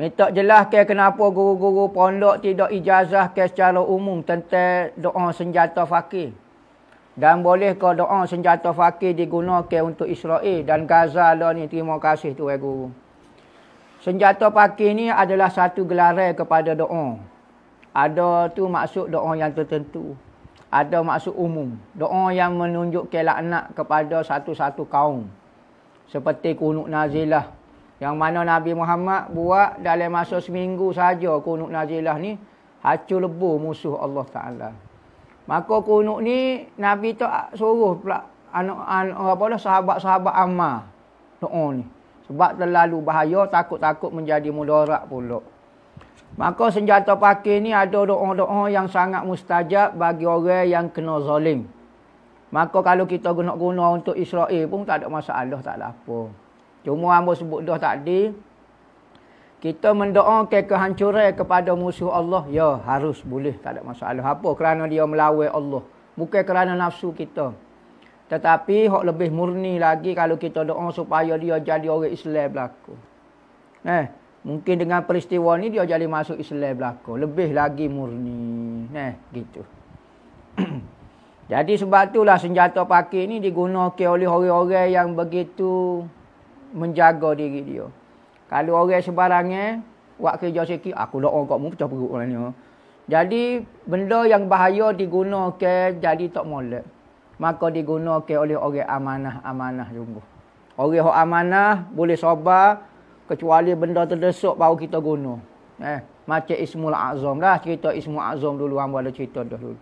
Minta ke kenapa guru-guru pondok tidak ijazah ke secara umum tentang doa senjata fakir. Dan boleh ke doa senjata fakir digunakan untuk Israel dan Gaza lah ni. Terima kasih tu guru. Senjata fakir ni adalah satu gelaran kepada doa. Ada tu maksud doa yang tertentu. Ada maksud umum. Doa yang menunjuk laknat kepada satu-satu kaum. Seperti kunuk nazilah yang mana Nabi Muhammad buat dalam masa seminggu saja kunuk nazilah ni hancur lebur musuh Allah Taala. Maka kunuk ni Nabi tu suruh pula anak anak apa dah sahabat-sahabat amal doa ni. Sebab terlalu bahaya takut-takut menjadi mudarat pula. Maka senjata pakai ni ada doa-doa yang sangat mustajab bagi orang yang kena zalim. Maka kalau kita guna-guna untuk Israel pun tak ada masalah, tak ada apa. Cuma hamba sebut dah tadi. Kita mendoakan kehancuran kepada musuh Allah. Ya harus boleh. Tak ada masalah. Apa? Kerana dia melawai Allah. Bukan kerana nafsu kita. Tetapi hak lebih murni lagi kalau kita doa supaya dia jadi orang Islam berlaku. Eh, mungkin dengan peristiwa ni dia jadi masuk Islam berlaku. Lebih lagi murni. Eh, gitu. jadi sebab itulah senjata pakai ni digunakan oleh orang-orang yang begitu menjaga diri dia. Kalau orang sebarangnya buat kerja sikit, aku doa kat mu pecah perut orang ni. Jadi benda yang bahaya digunakan jadi tak molek. Maka digunakan oleh orang amanah-amanah sungguh. Orang yang amanah boleh sabar kecuali benda terdesuk baru kita guna. Eh, macam Ismul Azam lah cerita Ismul Azam dulu hamba ada cerita dah dulu.